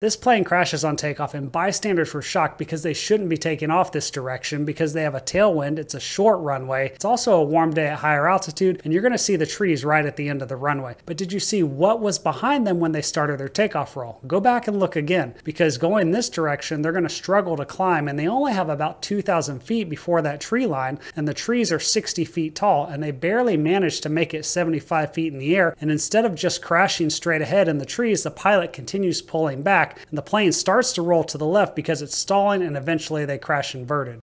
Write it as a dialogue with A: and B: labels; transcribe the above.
A: This plane crashes on takeoff, and bystanders were shocked because they shouldn't be taking off this direction because they have a tailwind. It's a short runway. It's also a warm day at higher altitude, and you're going to see the trees right at the end of the runway. But did you see what was behind them when they started their takeoff roll? Go back and look again because going this direction, they're going to struggle to climb, and they only have about 2,000 feet before that tree line, and the trees are 60 feet tall, and they barely managed to make it 75 feet in the air. And instead of just crashing straight ahead in the trees, the pilot continues pulling back back, and the plane starts to roll to the left because it's stalling and eventually they crash inverted.